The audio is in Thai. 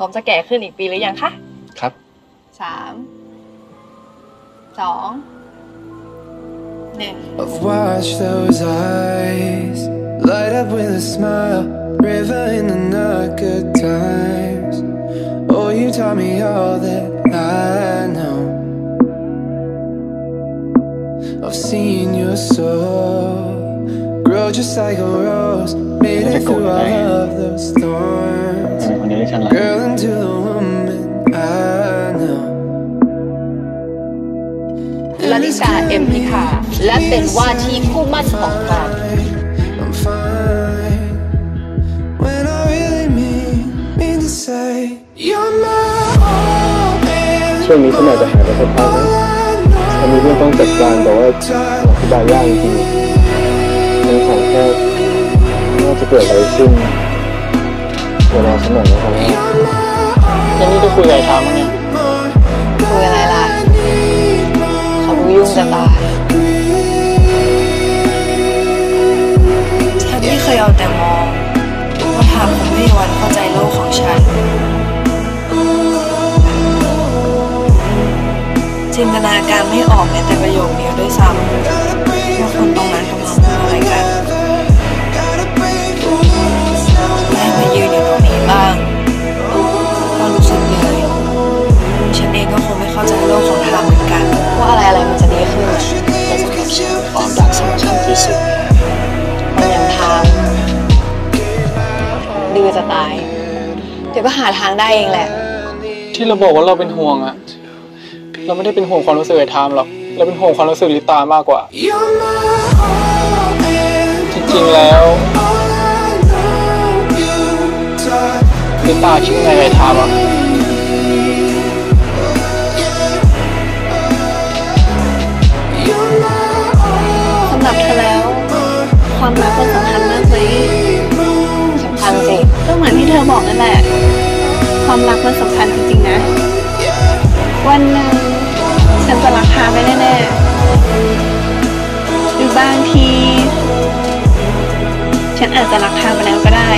ร้อมจะแก่ขึ้นอีกปีหรือยังคะครับ สามสองหนึ่ง I've watched those eyes light up with a smile, river in the not good times. Oh, you taught me all that I know. I've seen your soul grow just like a rose, made it through all of those เป็น storms. คนเดียวที่ฉันรัก Girl, into the woman I know. ลลิตาเอ็มพิธาและเป็นว่าที่คู่มั่นของพราม I'm fine when I really mean mean to say you're my all and ช่วงนี้ฉันอยากจะหายไปสักพักนะ all I ฉันมีเรื่องต้องจัดการแต่ว่า know. อธิบายยากจริงๆฉันขอแค่ไม่ว่าจะเกิดอะไรขึ้น เดี๋ยวรอฉันหน่อยนะครับแล้วนี่จะคุยอะไรทำเนี่ยคุยอะไรล่ะเขาดูยุ่งจะตายฉันไม่เคยเอาแต่มองว่าทางคงไม่มีวันเข้าใจโลกของฉัน จินตนาการไม่ออกแม้แต่ประโยคเดียวด้วยซ้ำ ดื้อจะตาย เดี๋ยวก็หาทางได้เองแหละ ที่เราบอกว่าเราเป็นห่วงอะเราไม่ได้เป็นห่วงความรู้สึกไอ้ไทม์หรอก เราเป็นห่วงความรู้สึกลิตามากกว่า จริงๆแล้วลิตาคิดไงไอ้ทามอะ มือนที่เธอบอกนั่นแหละ ความรักมันสำคัญจริงๆนะ วันหนึ่งฉันจะรักพาไปแน่ๆหรือบางที ฉันอาจจะรักพาไปแล้วก็ได้